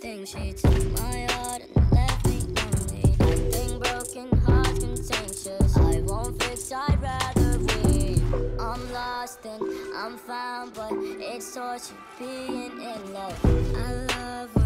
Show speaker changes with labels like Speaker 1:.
Speaker 1: she took my heart and left me lonely. I think broken hearts contentious. I won't fix, I'd rather be. I'm lost and I'm found, but it's torture being in love. I love